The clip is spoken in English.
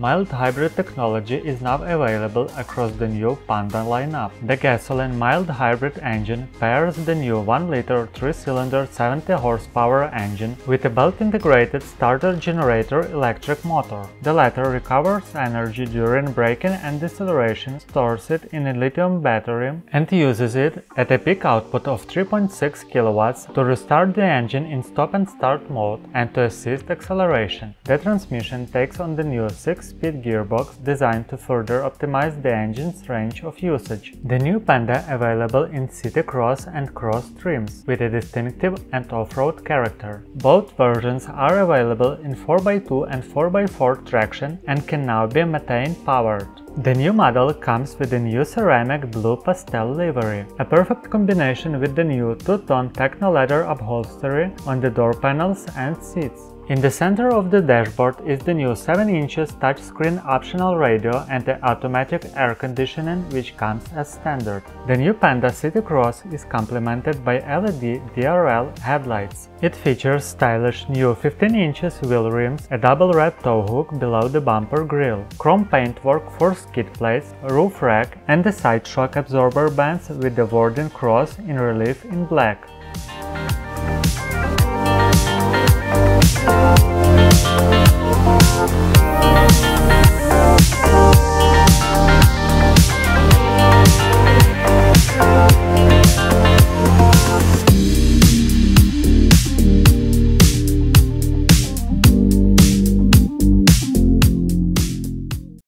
Mild hybrid technology is now available across the new Panda lineup. The gasoline mild hybrid engine pairs the new 1-liter 3-cylinder 70 horsepower engine with a belt-integrated starter-generator electric motor. The latter recovers energy during braking and deceleration, stores it in a lithium battery and uses it at a peak output of 3.6 kW to restart the engine in stop and start mode and to assist acceleration. The transmission takes on the new 6-speed gearbox designed to further optimize the engine's range of usage. The new Panda available in city cross and cross trims with a distinctive and off-road character. Both versions are available in 4x2 and 4x4 traction and can now be methane powered. The new model comes with a new ceramic blue pastel livery, a perfect combination with the new two-tone techno leather upholstery on the door panels and seats. In the center of the dashboard is the new 7 inches touchscreen optional radio and the automatic air conditioning which comes as standard. The new Panda City Cross is complemented by LED DRL headlights. It features stylish new 15 inches wheel rims, a double red tow hook below the bumper grille, chrome paintwork for skid plates, roof rack and the side shock absorber bands with the wording cross in relief in black.